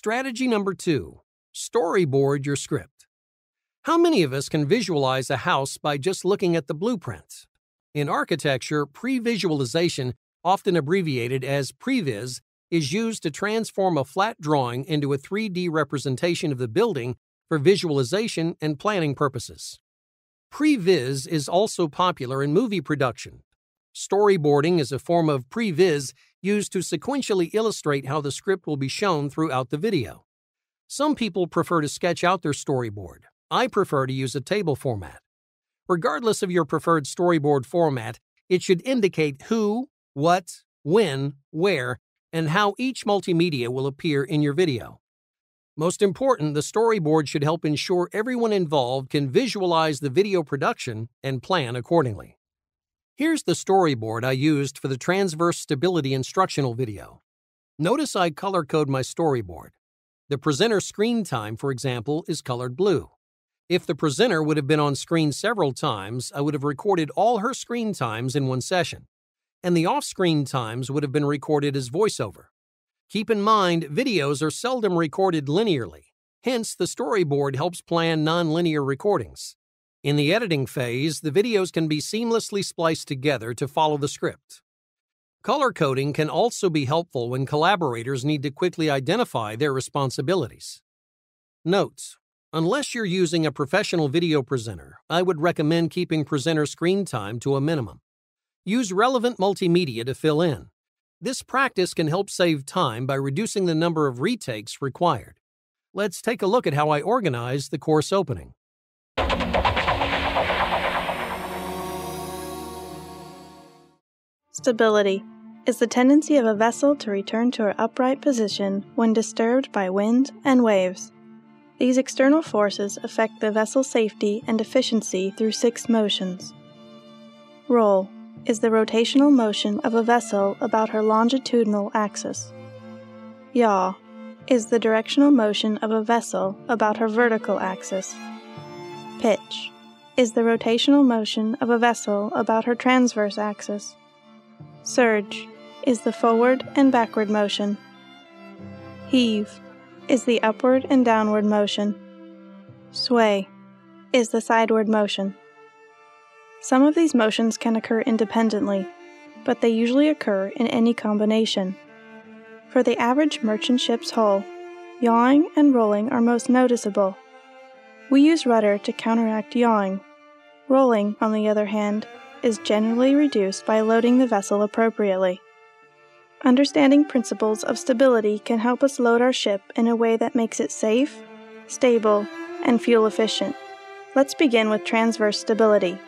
Strategy number two storyboard your script. How many of us can visualize a house by just looking at the blueprint? In architecture, pre visualization, often abbreviated as previs, is used to transform a flat drawing into a 3D representation of the building for visualization and planning purposes. Previs is also popular in movie production. Storyboarding is a form of previs used to sequentially illustrate how the script will be shown throughout the video. Some people prefer to sketch out their storyboard. I prefer to use a table format. Regardless of your preferred storyboard format, it should indicate who, what, when, where, and how each multimedia will appear in your video. Most important, the storyboard should help ensure everyone involved can visualize the video production and plan accordingly. Here's the storyboard I used for the transverse stability instructional video. Notice I color code my storyboard. The presenter screen time, for example, is colored blue. If the presenter would have been on screen several times, I would have recorded all her screen times in one session and the off screen times would have been recorded as voiceover. Keep in mind, videos are seldom recorded linearly, hence, the storyboard helps plan nonlinear recordings. In the editing phase, the videos can be seamlessly spliced together to follow the script. Color coding can also be helpful when collaborators need to quickly identify their responsibilities. Notes Unless you're using a professional video presenter, I would recommend keeping presenter screen time to a minimum. Use relevant multimedia to fill in. This practice can help save time by reducing the number of retakes required. Let's take a look at how I organize the course opening. Stability is the tendency of a vessel to return to her upright position when disturbed by wind and waves. These external forces affect the vessel's safety and efficiency through six motions. Roll is the rotational motion of a vessel about her longitudinal axis. Yaw is the directional motion of a vessel about her vertical axis. Pitch is the rotational motion of a vessel about her transverse axis. Surge is the forward and backward motion. Heave is the upward and downward motion. Sway is the sideward motion. Some of these motions can occur independently, but they usually occur in any combination. For the average merchant ship's hull, yawing and rolling are most noticeable. We use rudder to counteract yawing. Rolling, on the other hand, is generally reduced by loading the vessel appropriately. Understanding principles of stability can help us load our ship in a way that makes it safe, stable, and fuel efficient. Let's begin with transverse stability.